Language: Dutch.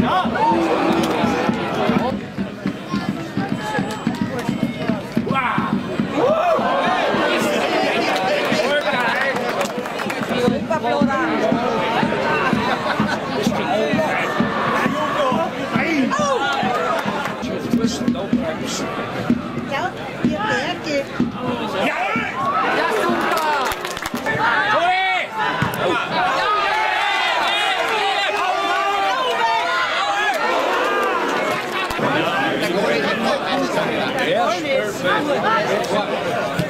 cháu Yes, perfect.